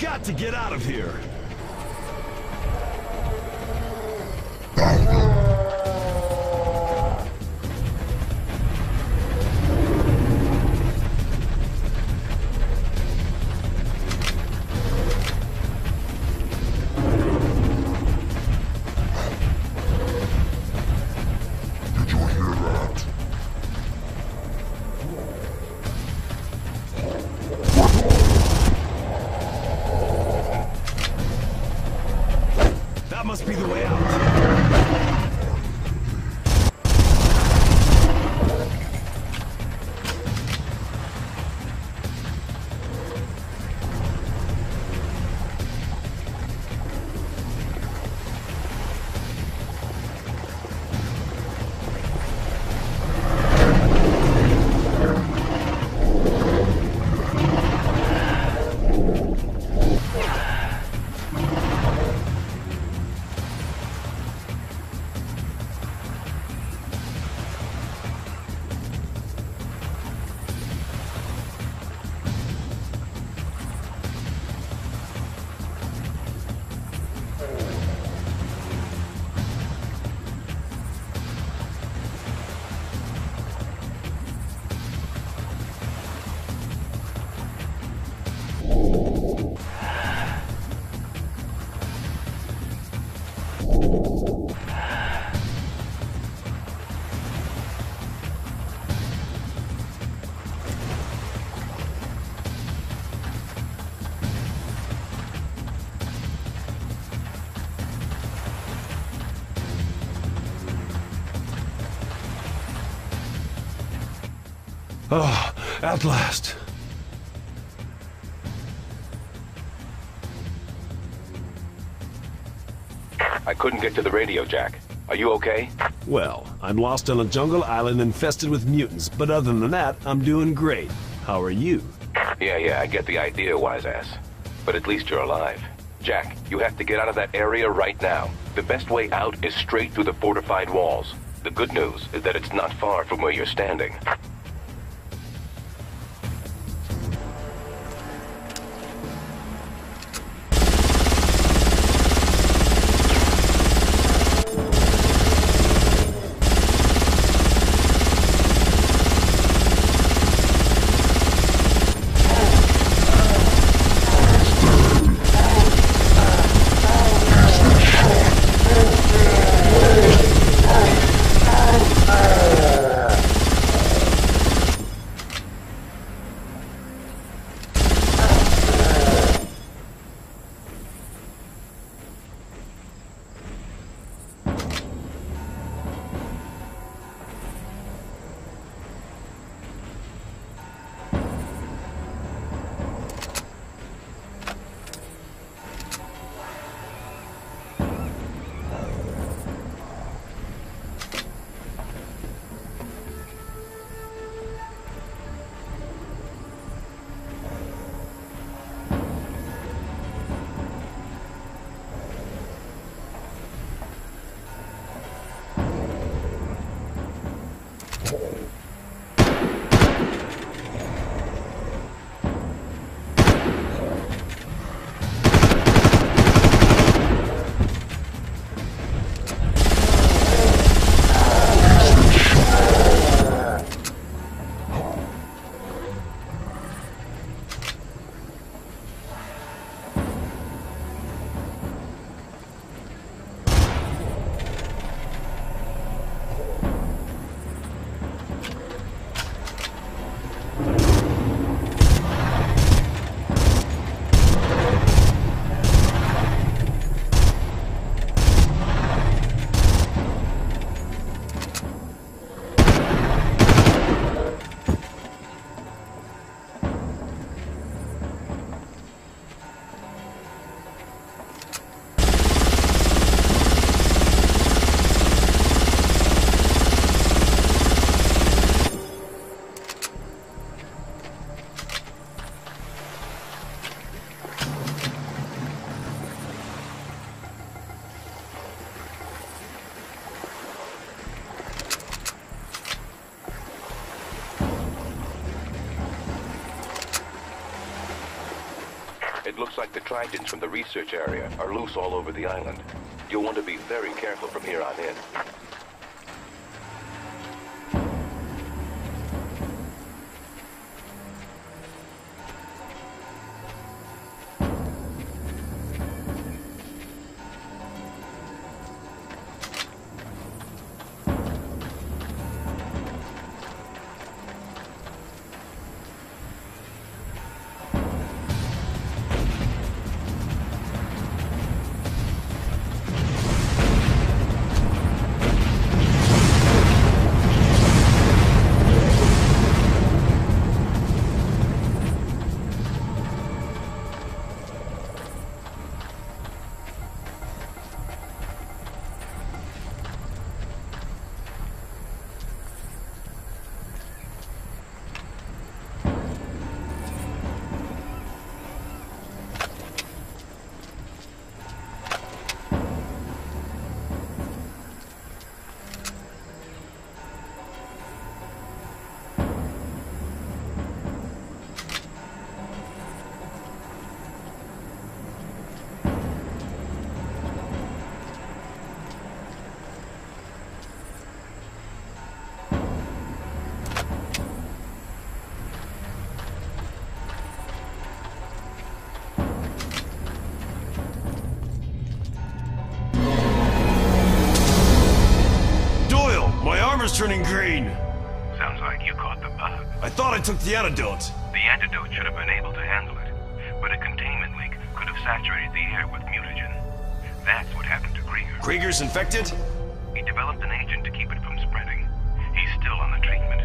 Got to get out of here. Oh, at last. I couldn't get to the radio, Jack. Are you okay? Well, I'm lost on a jungle island infested with mutants, but other than that, I'm doing great. How are you? Yeah, yeah, I get the idea, wise ass. But at least you're alive. Jack, you have to get out of that area right now. The best way out is straight through the fortified walls. The good news is that it's not far from where you're standing. Like the Trigens from the research area are loose all over the island. You'll want to be very careful from here on in. Turning green. Sounds like you caught the bug. I thought I took the antidote. The antidote should have been able to handle it, but a containment leak could have saturated the air with mutagen. That's what happened to Krieger. Krieger's infected? He developed an agent to keep it from spreading. He's still on the treatment.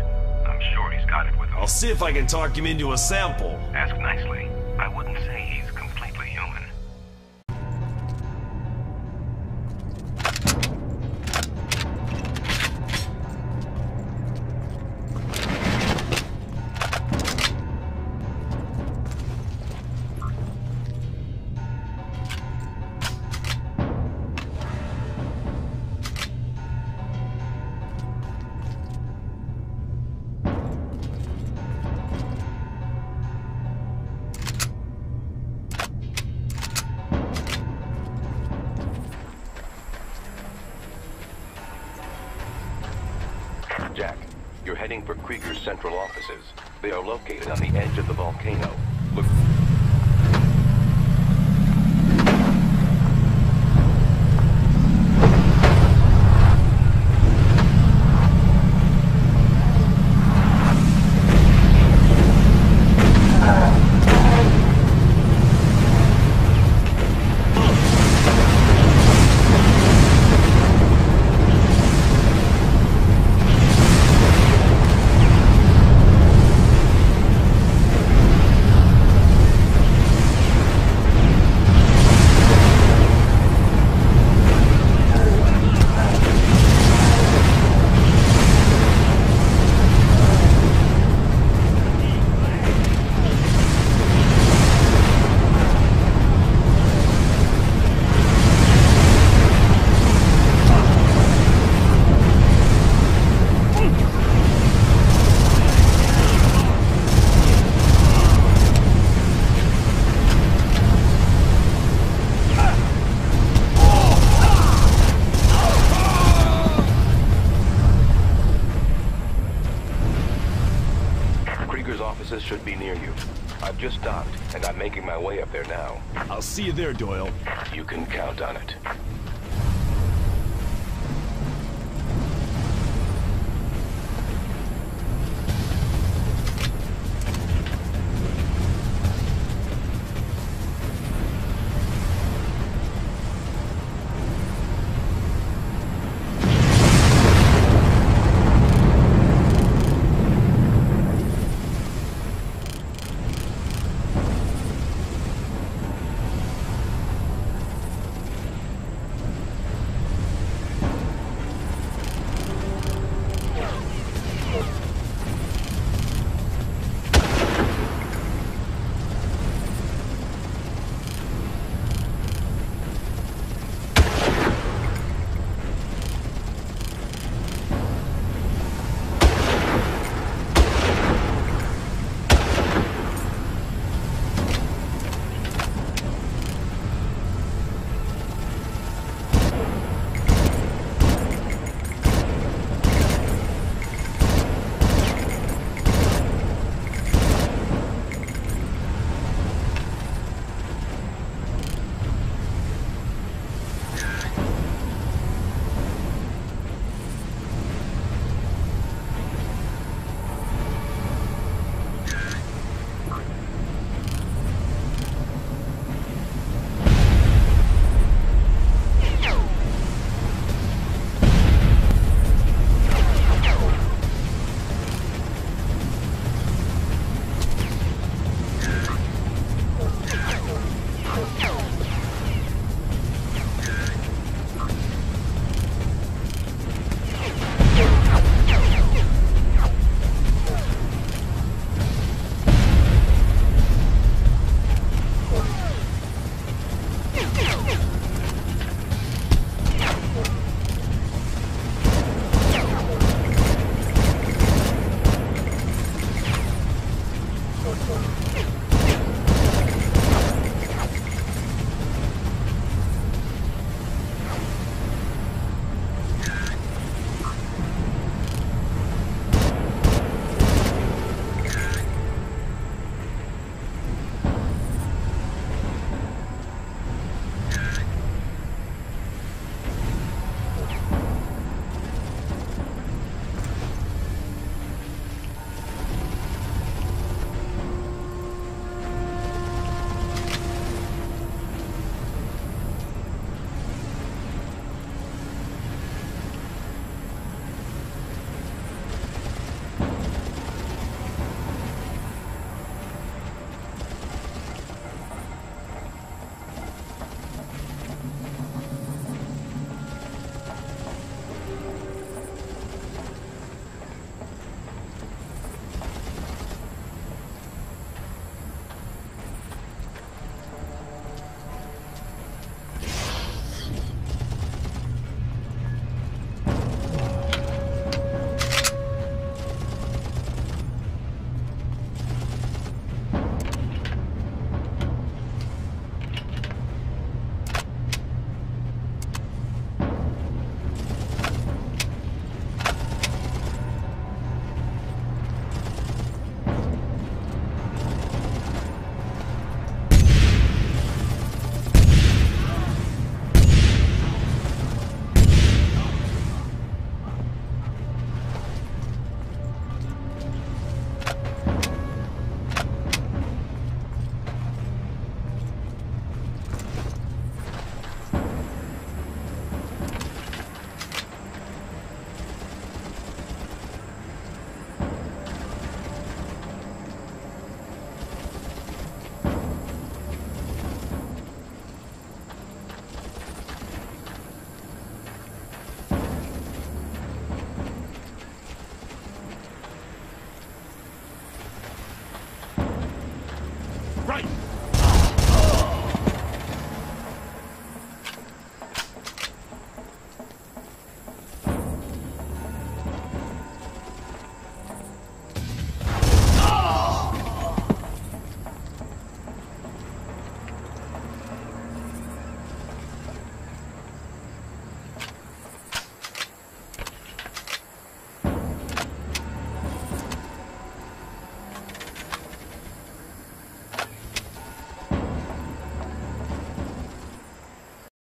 I'm sure he's got it with him. I'll see if I can talk him into a sample. Ask nicely. I wouldn't say Jack, you're heading for Krieger's central offices. They are located on the edge of the volcano. Look. Offices should be near you. I've just docked, and I'm making my way up there now. I'll see you there, Doyle. You can count on it.